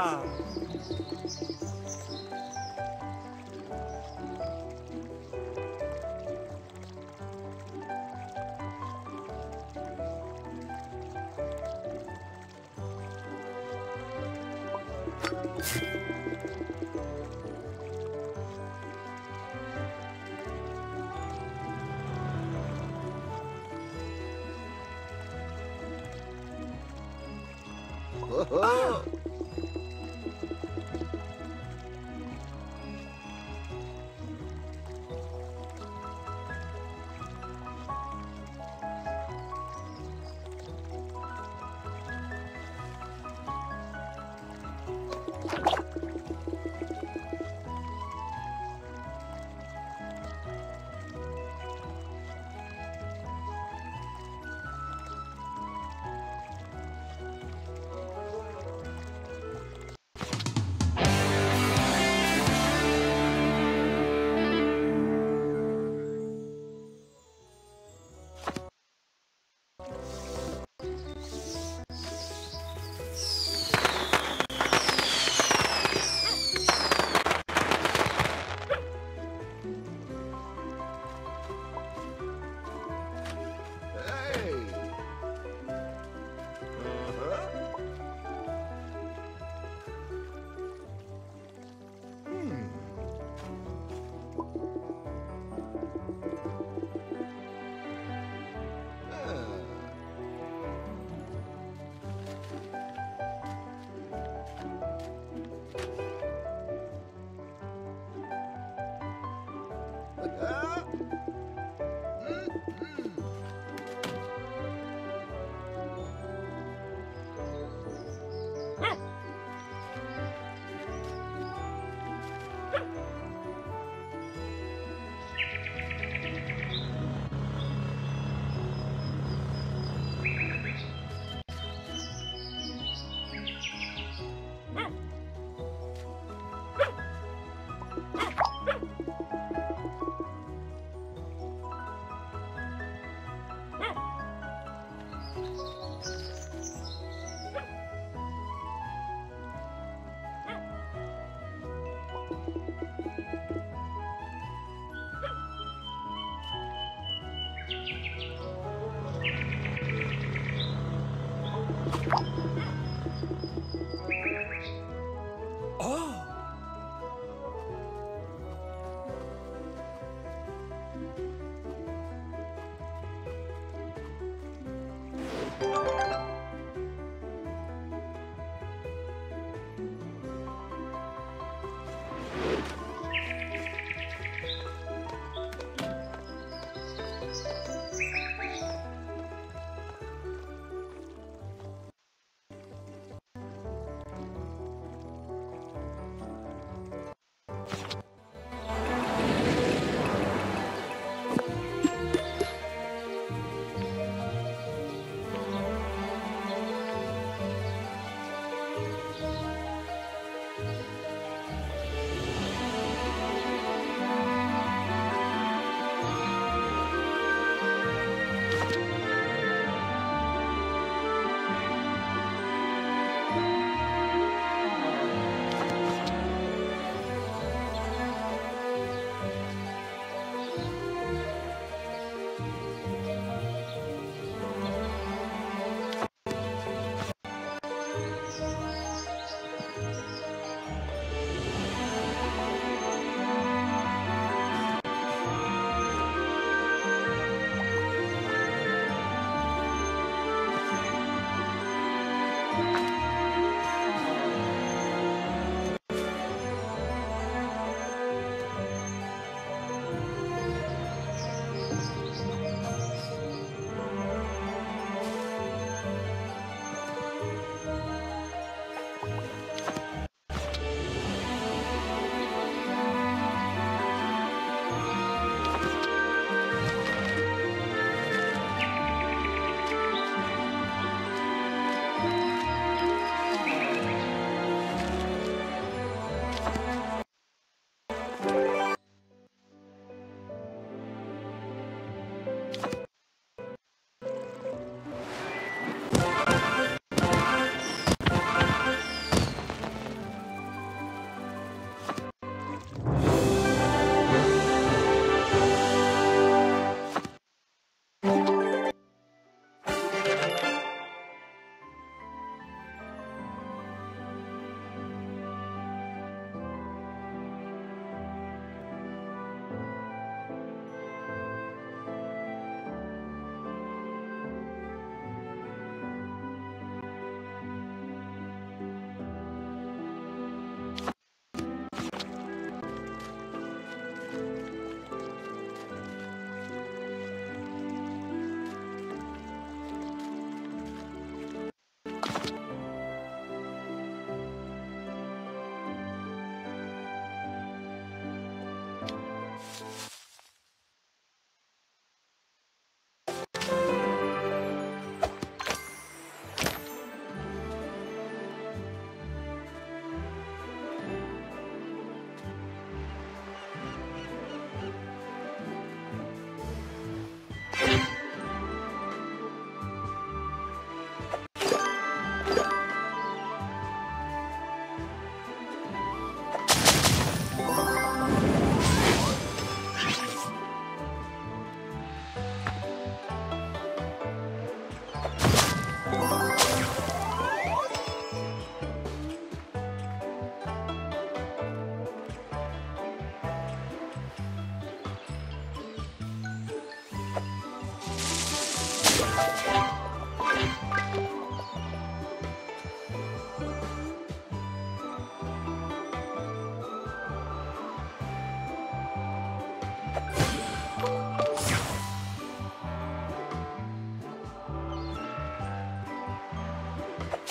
와.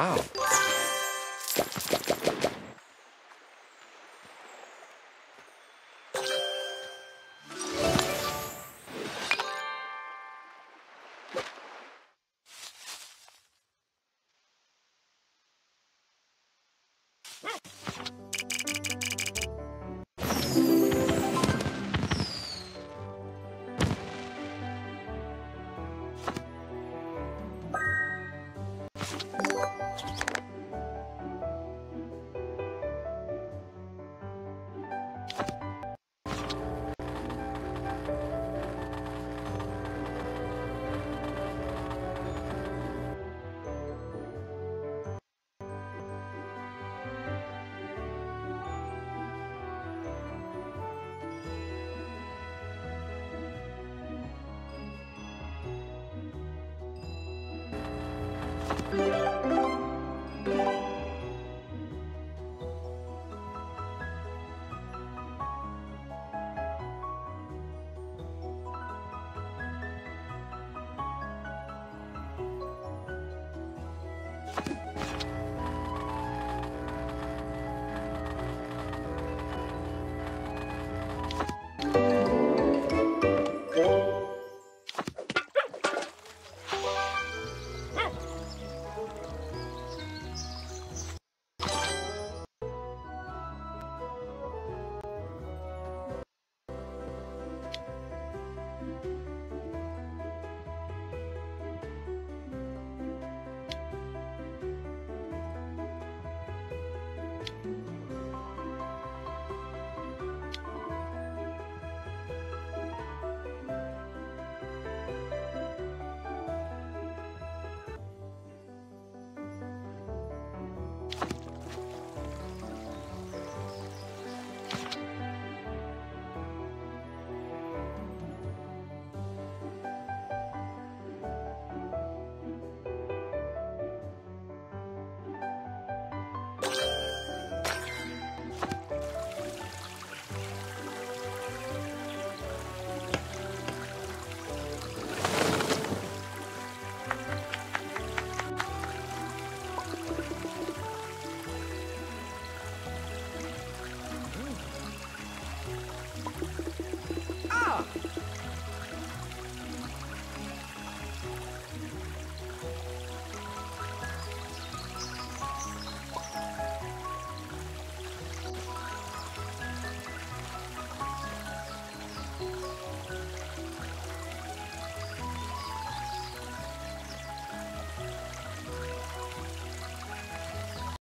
Wow.